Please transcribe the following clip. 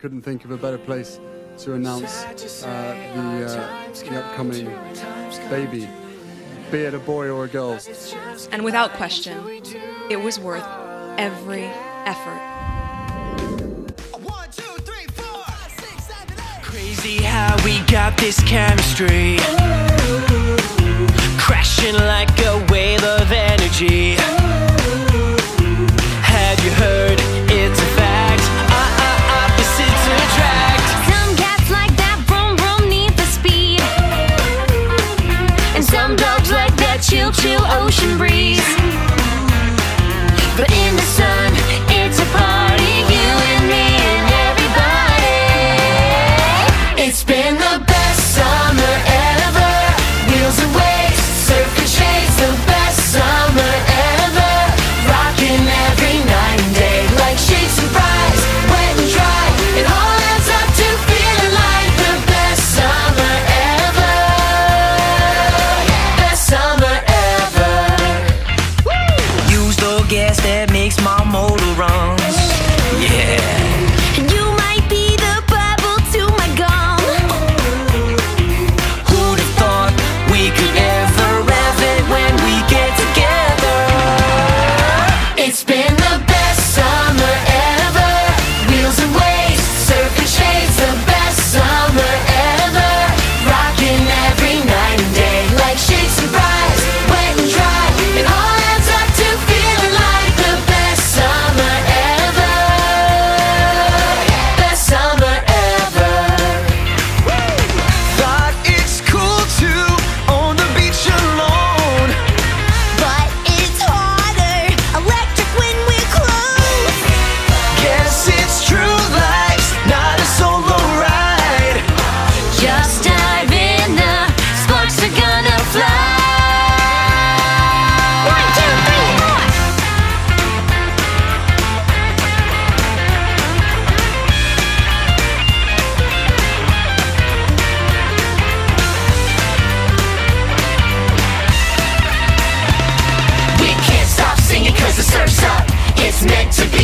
couldn't think of a better place to announce uh, the, uh, the upcoming baby, be it a boy or a girl. And without question, it was worth every effort. Crazy how we got this chemistry. neck to